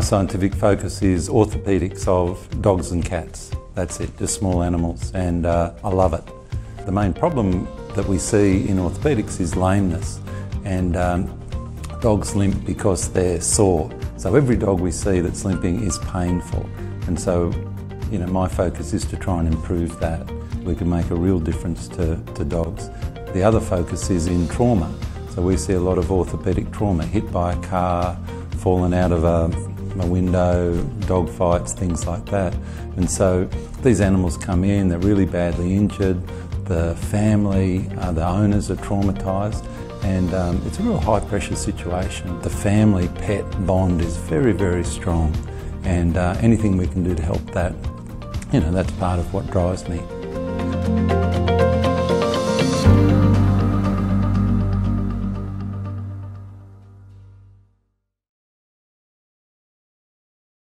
scientific focus is orthopaedics of dogs and cats. That's it, just small animals, and uh, I love it. The main problem that we see in orthopaedics is lameness, and um, dogs limp because they're sore. So every dog we see that's limping is painful, and so you know my focus is to try and improve that. We can make a real difference to, to dogs. The other focus is in trauma. So we see a lot of orthopaedic trauma, hit by a car, fallen out of a, a window, dog fights, things like that. And so these animals come in, they're really badly injured, the family, uh, the owners are traumatised, and um, it's a real high pressure situation. The family pet bond is very, very strong, and uh, anything we can do to help that, you know, that's part of what drives me.